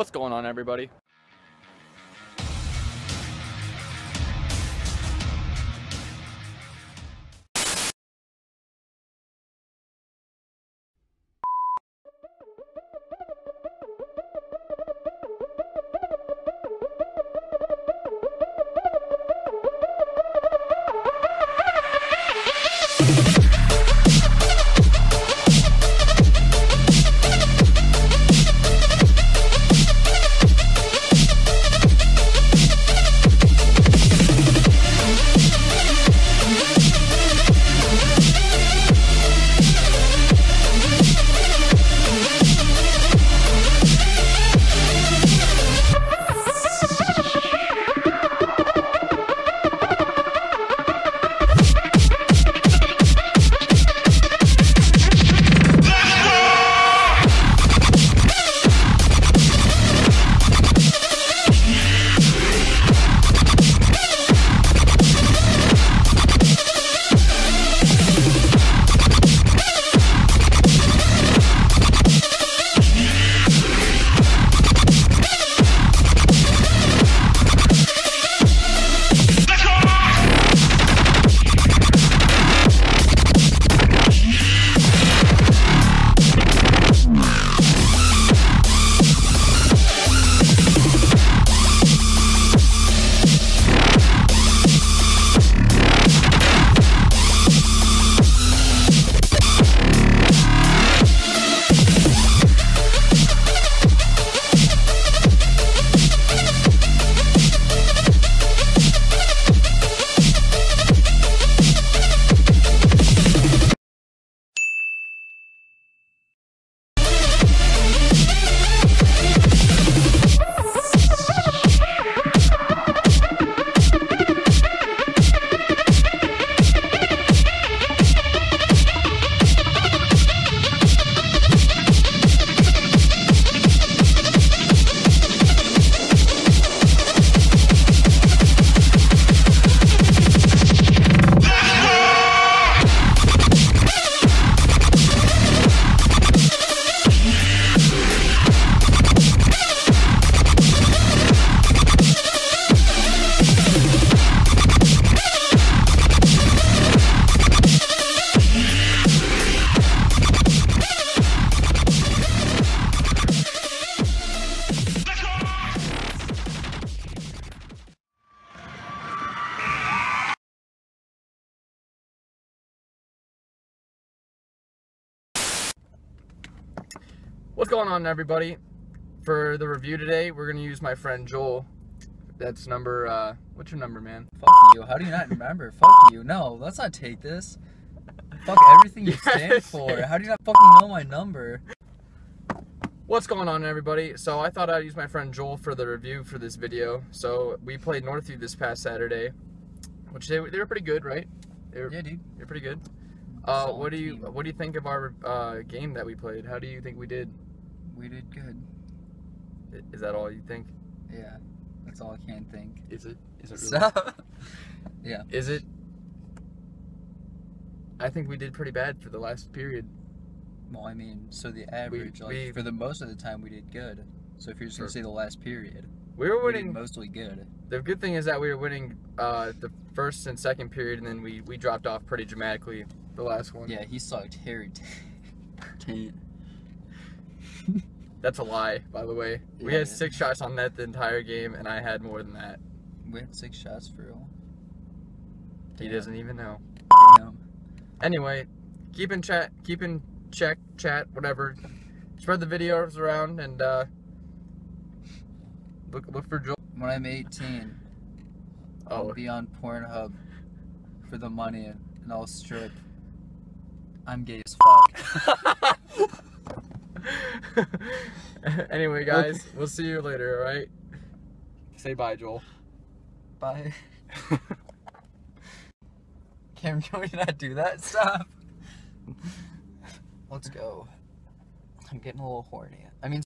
What's going on, everybody? What's going on, everybody? For the review today, we're gonna use my friend Joel. That's number. uh What's your number, man? Fuck you. How do you not remember? Fuck you. No, let's not take this. Fuck everything you stand for. How do you not fucking know my number? What's going on, everybody? So I thought I'd use my friend Joel for the review for this video. So we played Northview this past Saturday, which they, they were pretty good, right? They were, Yeah, dude. They're pretty good. Uh, what do you team. What do you think of our uh, game that we played? How do you think we did? We did good. Is that all you think? Yeah. That's all I can think. Is it? Is it So, yeah. Is it? I think we did pretty bad for the last period. well, I mean, so the average, like, we- for the most of the time, we did good. So if you're just gonna say the last period, We were we winning. mostly good. The good thing is that we were winning uh, the first and second period, and then we, we dropped off pretty dramatically the last one. Yeah, he sucked Harry. Taint. That's a lie, by the way. We Yeah. had six shots on net the entire game, and I had more than that. We had six shots for real. He Damn. doesn't even know. Damn. Anyway, keep in chat, keep in check, chat, whatever. Spread the videos around and uh, look look for Joel. When I'm 18, I'll Oh, be on Pornhub for the money and I'll strip. I'm gay as fuck. anyway, guys, we'll see you later. All right. Say bye, Joel. Bye. Cam, can we not do that? Stop. Let's go. I'm getting a little horny. I mean,